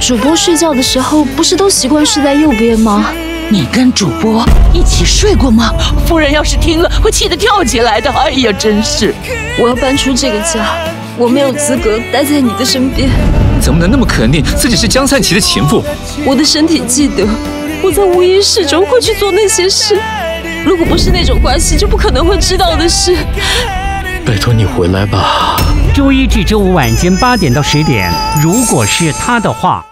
主播睡觉的时候不是都习惯睡在右边吗？你跟主播一起睡过吗？夫人要是听了会气得跳起来的。哎呀，真是！我要搬出这个家，我没有资格待在你的身边。怎么能那么肯定自己是江灿奇的情妇？我的身体记得，我在无意识中会去做那些事。如果不是那种关系，就不可能会知道的事。拜托你回来吧。周一至周五晚间八点到十点，如果是他的话。